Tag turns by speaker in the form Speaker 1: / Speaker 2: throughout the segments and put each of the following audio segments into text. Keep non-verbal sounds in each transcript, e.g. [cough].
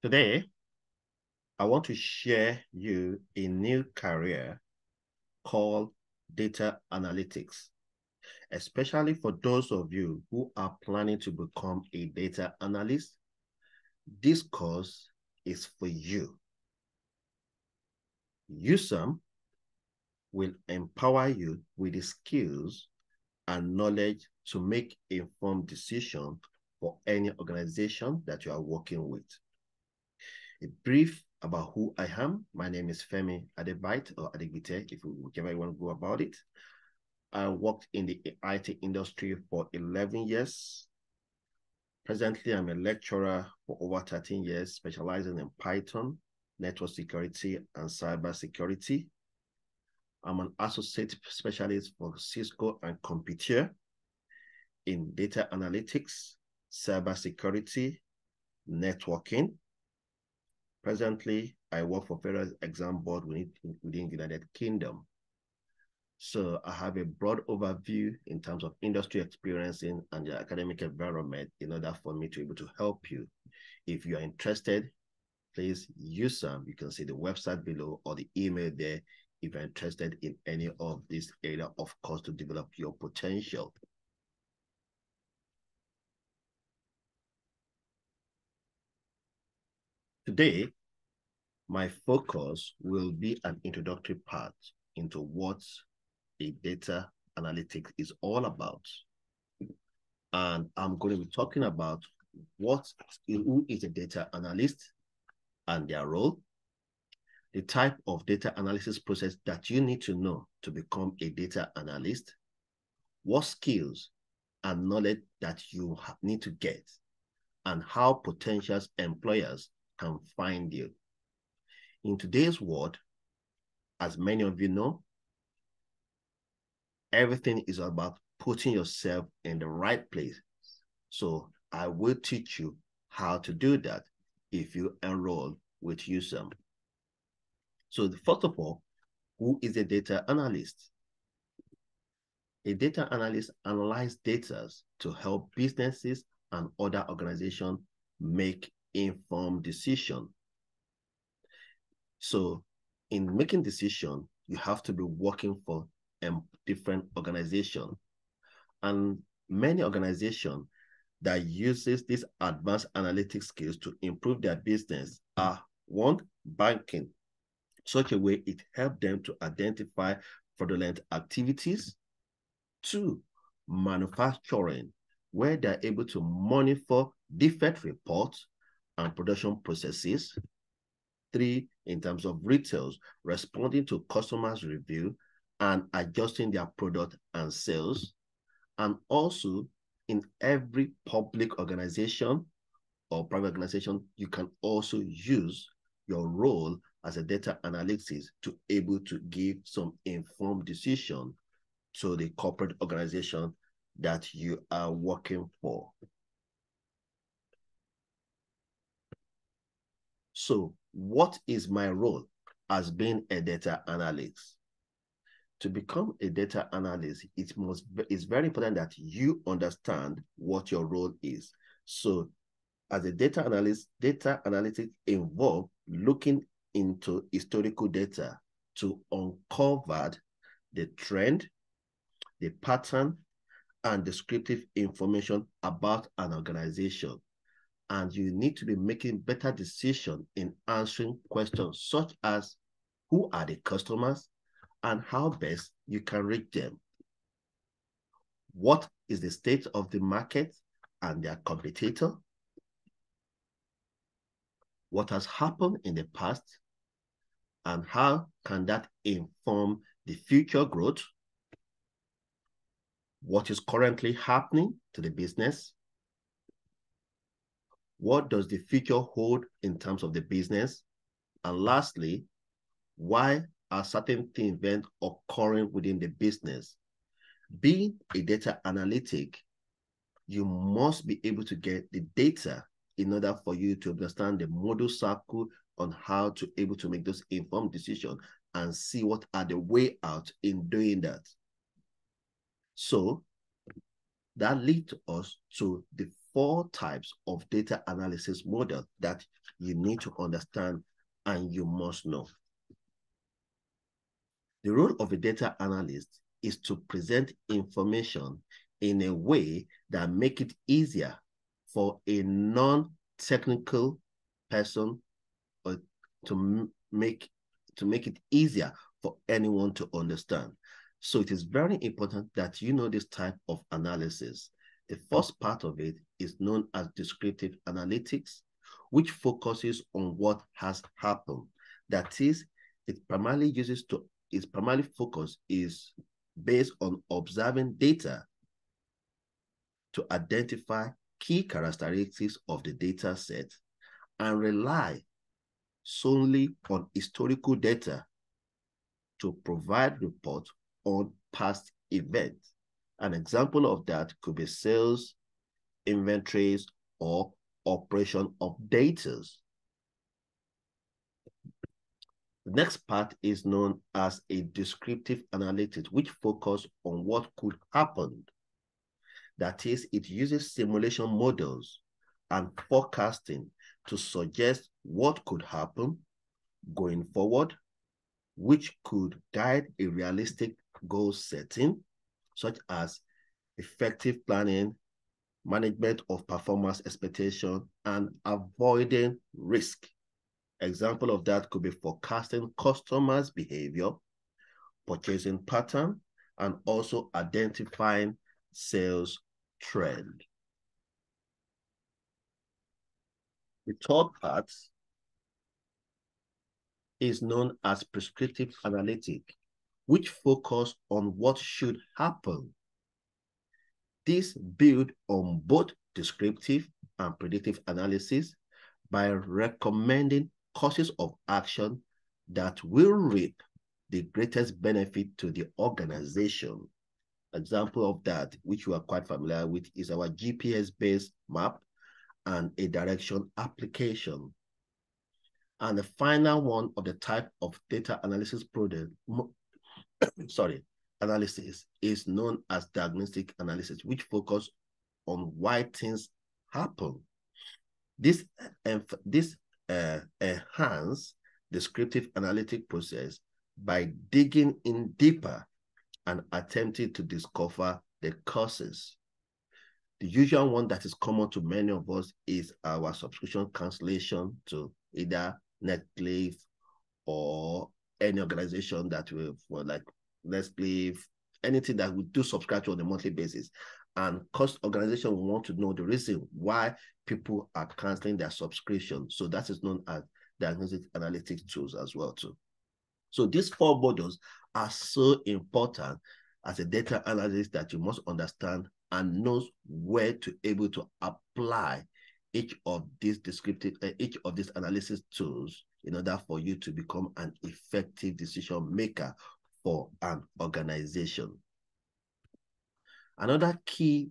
Speaker 1: Today, I want to share you a new career called data analytics, especially for those of you who are planning to become a data analyst. This course is for you. EU-SAM will empower you with the skills and knowledge to make informed decisions for any organization that you are working with. A brief about who I am. My name is Femi Adebite or Adegbite, if whichever you want to go about it. I worked in the IT industry for 11 years. Presently, I'm a lecturer for over 13 years, specializing in Python, network security, and cyber security. I'm an associate specialist for Cisco and CompTIA in data analytics, cyber security, networking. Presently, I work for Federal Exam Board within, within the United Kingdom. So I have a broad overview in terms of industry experiencing and the academic environment in order for me to be able to help you. If you are interested, please use them. You can see the website below or the email there if you're interested in any of this area, of course, to develop your potential. Today, my focus will be an introductory part into what a data analytics is all about. And I'm going to be talking about what who is a data analyst and their role, the type of data analysis process that you need to know to become a data analyst, what skills and knowledge that you need to get, and how potential employers can find you. In today's world, as many of you know, everything is about putting yourself in the right place. So I will teach you how to do that if you enroll with EU-SAM. So the, first of all, who is a data analyst? A data analyst analyzes data to help businesses and other organizations make informed decision. So in making decision, you have to be working for a different organization. And many organizations that uses these advanced analytic skills to improve their business are one, banking, such a way it helps them to identify fraudulent activities. Two, manufacturing, where they're able to monitor defect reports and production processes. Three, in terms of retails, responding to customers' review and adjusting their product and sales. And also in every public organization or private organization, you can also use your role as a data analysis to able to give some informed decision to the corporate organization that you are working for. So what is my role as being a data analyst? To become a data analyst, it must it's very important that you understand what your role is. So as a data analyst, data analytics involve looking into historical data to uncover the trend, the pattern, and descriptive information about an organization and you need to be making better decisions in answering questions such as who are the customers and how best you can reach them. What is the state of the market and their competitor? What has happened in the past and how can that inform the future growth? What is currently happening to the business? What does the future hold in terms of the business? And lastly, why are certain then occurring within the business? Being a data analytic, you must be able to get the data in order for you to understand the model circle on how to able to make those informed decisions and see what are the way out in doing that. So that leads us to the four types of data analysis model that you need to understand and you must know. The role of a data analyst is to present information in a way that make it easier for a non-technical person or to make to make it easier for anyone to understand. So it is very important that you know this type of analysis. The first part of it is known as descriptive analytics, which focuses on what has happened. That is, it primarily uses to its primary focus is based on observing data to identify key characteristics of the data set and rely solely on historical data to provide report on past events. An example of that could be sales, inventories, or operation of data. The next part is known as a descriptive analytics, which focus on what could happen. That is, it uses simulation models and forecasting to suggest what could happen going forward, which could guide a realistic goal setting, such as effective planning, management of performance expectation, and avoiding risk. Example of that could be forecasting customers' behavior, purchasing pattern, and also identifying sales trend. The third part is known as prescriptive analytic, which focus on what should happen. This build on both descriptive and predictive analysis by recommending courses of action that will reap the greatest benefit to the organization. Example of that, which you are quite familiar with, is our GPS-based map and a direction application. And the final one of the type of data analysis product, [coughs] sorry, analysis is known as diagnostic analysis, which focus on why things happen. This, and this uh, enhance descriptive analytic process by digging in deeper and attempting to discover the causes. The usual one that is common to many of us is our subscription cancellation to either Netflix or any organization that will, for like Netflix, anything that we do subscribe to on a monthly basis. And cost organization want to know the reason why people are canceling their subscription. So that is known as diagnostic analytics tools as well too. So these four models are so important as a data analyst that you must understand and knows where to able to apply each of these descriptive, uh, each of these analysis tools in order for you to become an effective decision maker for an organization. Another key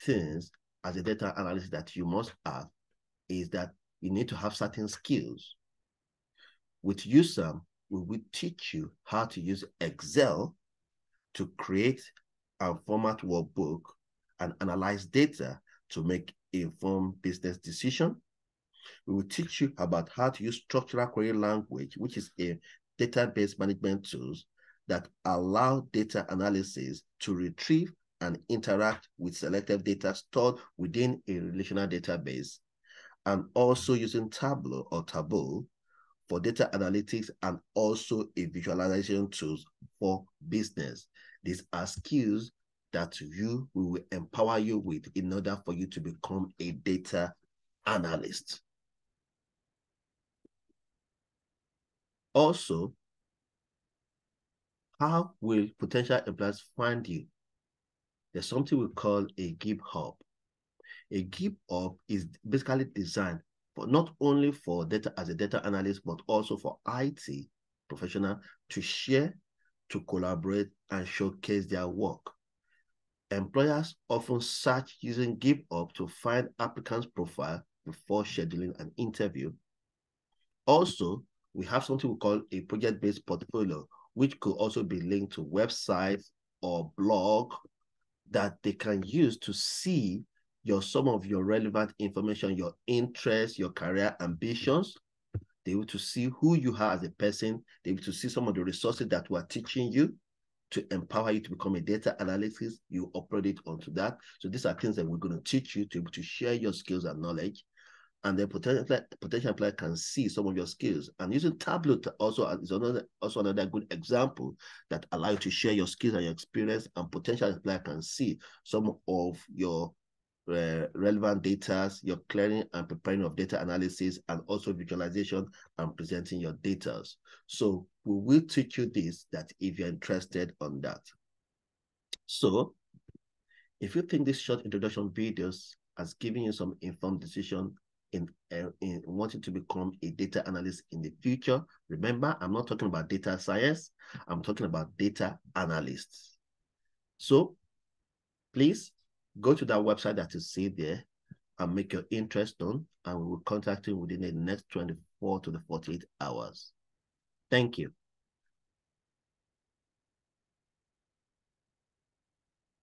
Speaker 1: things as a data analyst that you must have is that you need to have certain skills. With EU-SAM, we will teach you how to use Excel to create a format workbook and analyze data to make informed business decision. We will teach you about how to use structural query language, which is a database management tools that allow data analysis to retrieve and interact with selected data stored within a relational database, and also using Tableau or Tableau for data analytics and also a visualization tools for business. These are skills that you we will empower you with in order for you to become a data analyst. Also, how will potential employers find you? There's something we call a GitHub. A GitHub is basically designed for not only for data as a data analyst, but also for IT professional to share, to collaborate, and showcase their work. Employers often search using GitHub to find applicants' profile before scheduling an interview. Also, we have something we call a project-based portfolio, which could also be linked to websites or blog that they can use to see your some of your relevant information, your interests, your career ambitions. They able to see who you are as a person. They able to see some of the resources that we are teaching you to empower you to become a data analyst. You upload it onto that. So these are things that we're going to teach you to be able to share your skills and knowledge. And then potential potential can see some of your skills. And using Tableau also is another also another good example that allow you to share your skills and your experience. And potential employer can see some of your uh, relevant data, your clearing and preparing of data analysis, and also visualization and presenting your data. So we will teach you this that if you're interested on that. So if you think this short introduction videos has given you some informed decision in, uh, in wanting to become a data analyst in the future, remember, I'm not talking about data science, I'm talking about data analysts. So please go to that website that you see there and make your interest known, and we will contact you within the next 24 to the 48 hours. Thank you.